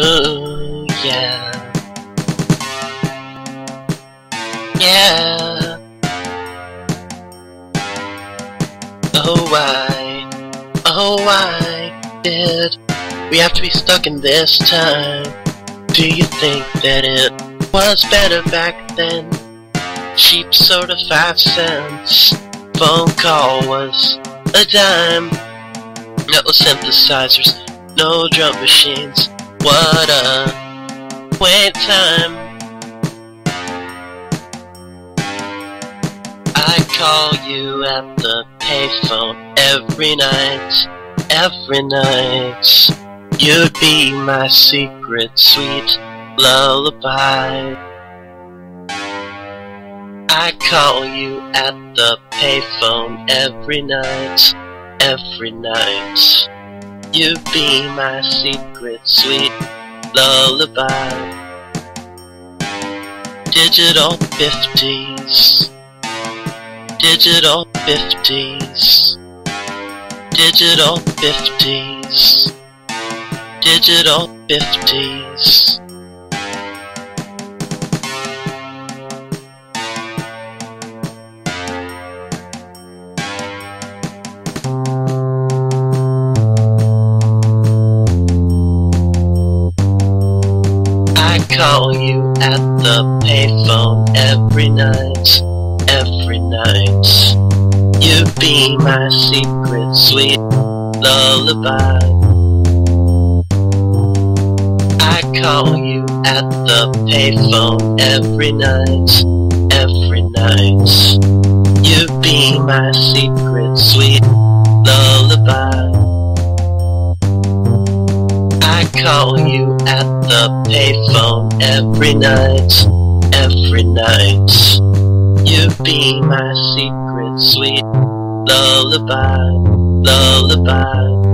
Oh, yeah. Yeah. Oh, why? Oh, why did we have to be stuck in this time? Do you think that it was better back then? Cheap soda, five cents. Phone call was a dime. No synthesizers, no drum machines. What a wait time. I call you at the payphone every night, every night. You'd be my secret sweet lullaby. I call you at the payphone every night, every night. You be my secret sweet lullaby. Digital 50s. Digital 50s. Digital 50s. Digital 50s. I call you at the payphone every night, every night. You be my secret sweet lullaby. I call you at the payphone every night, every night. You be my secret sweet lullaby. Call you at the payphone every night, every night. You be my secret sweet lullaby, lullaby.